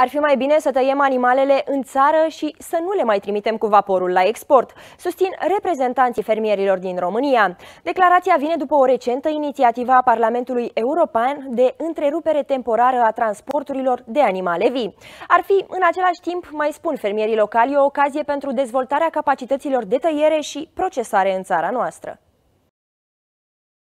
Ar fi mai bine să tăiem animalele în țară și să nu le mai trimitem cu vaporul la export, susțin reprezentanții fermierilor din România. Declarația vine după o recentă inițiativă a Parlamentului European de întrerupere temporară a transporturilor de animale vii. Ar fi, în același timp, mai spun fermierii locali, o ocazie pentru dezvoltarea capacităților de tăiere și procesare în țara noastră.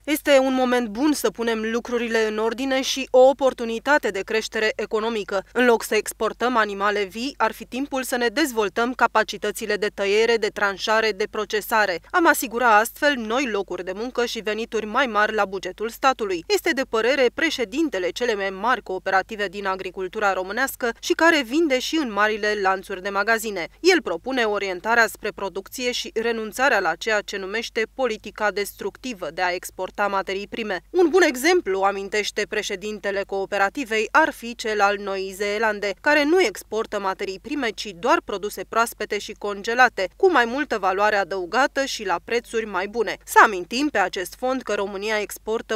Este un moment bun să punem lucrurile în ordine și o oportunitate de creștere economică. În loc să exportăm animale vii, ar fi timpul să ne dezvoltăm capacitățile de tăiere, de tranșare, de procesare. Am asigura astfel noi locuri de muncă și venituri mai mari la bugetul statului. Este de părere președintele cele mai mari cooperative din agricultura românească și care vinde și în marile lanțuri de magazine. El propune orientarea spre producție și renunțarea la ceea ce numește politica destructivă de a exporta exporta materii prime. Un bun exemplu, amintește președintele cooperativei, ar fi cel al Noii Zeelande, care nu exportă materii prime, ci doar produse proaspete și congelate, cu mai multă valoare adăugată și la prețuri mai bune. Să amintim pe acest fond că România exportă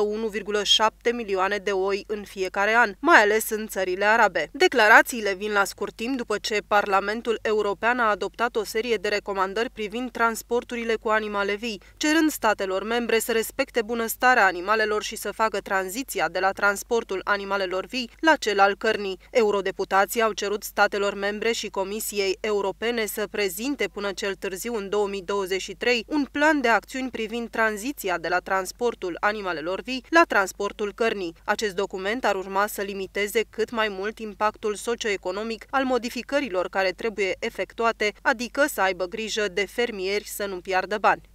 1,7 milioane de oi în fiecare an, mai ales în țările arabe. Declarațiile vin la scurt timp după ce Parlamentul European a adoptat o serie de recomandări privind transporturile cu animale vii, cerând statelor membre să respecte bună bunăstarea animalelor și să facă tranziția de la transportul animalelor vii la cel al cărnii. Eurodeputații au cerut statelor membre și Comisiei Europene să prezinte până cel târziu în 2023 un plan de acțiuni privind tranziția de la transportul animalelor vii la transportul cărnii. Acest document ar urma să limiteze cât mai mult impactul socioeconomic al modificărilor care trebuie efectuate, adică să aibă grijă de fermieri să nu piardă bani.